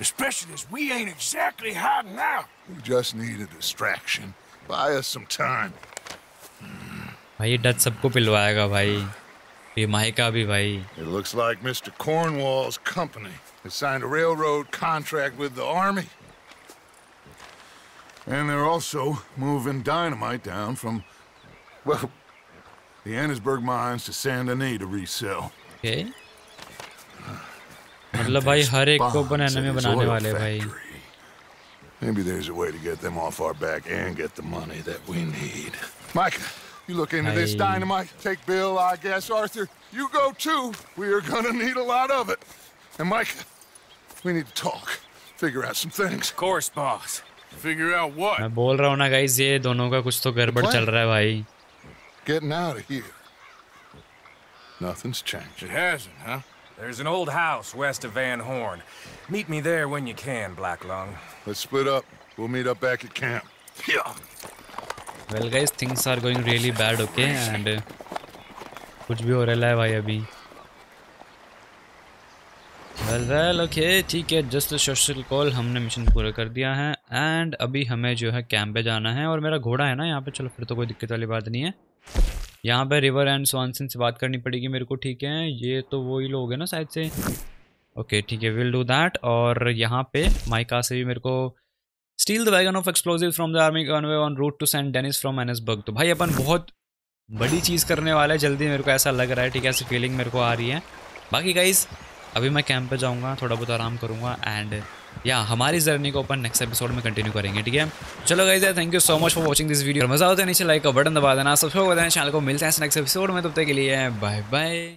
Especially as we ain't exactly hiding out. We just need a distraction. Buy us some time. भाई डच सबको पिलवाएगा भाई ये माइका भी भाई It looks like Mr. Cornwall's company has signed a railroad contract with the army. And they're also moving dynamite down from, well, the Annisburg mines to Saint Denis to resell. Okay [SIGHS] मतलब भाई हर एक को अपन Bombs at enemy his बनाने oil वाले भाई Maybe there's a way to get them off our back and get the money that we need. Micah, you look into this Aye. dynamite. Take Bill, I guess. Arthur, you go too. We are gonna need a lot of it. And Micah, we need to talk. Figure out some things. Of course, boss. Figure out what? मैं बोल रहा हूँ ना guys ये दोनों का कुछ तो गड़बड़ चल रहा है भाई Getting out of here. Nothing's changed. It hasn't, huh? There's an old house west of Van Horn. Meet me there when you can, Black Lung. Let's split up. We'll meet up back at camp. Yeah. Well guys things are going really bad okay and कुछ भी हो रहा है भाई अभी well well okay ठीक है just social call हमने मिशन पूरा कर दिया है एंड अभी हमें जो है कैंप पे जाना है, और मेरा घोड़ा है ना यहाँ पे, चलो फिर तो कोई दिक्कत वाली बात नहीं है। यहाँ पे रिवर एंड स्वानसन से बात करनी पड़ेगी मेरे को, ठीक है, ये तो वही लोग हैं ना शायद से। ओके ठीक है विल डू दैट और यहाँ पे माइका से भी मेरे को steal the wagon of explosive from the army convoy on route to Saint Denis from Annesburg तो भाई अपन बहुत बड़ी चीज़ करने वाला है, जल्दी मेरे को ऐसा लग रहा है, ठीक है, ऐसी फीलिंग मेरे को आ रही है। बाकी गाइज़ अभी मैं कैंप पे जाऊँगा, थोड़ा बहुत आराम करूँगा एंड या हमारी जर्नी को अपन नेक्स्ट एपिसोड में कंटिन्यू करेंगे, ठीक है? चलो guys thank you so much for watching this video मज़ा होता है नीचे लाइक का बटन दबा देना सब्सक्राइब कर देना चैनल को, मिलते हैं नेक्स्ट एपिसोड में, तब तक के लिए बाय बाय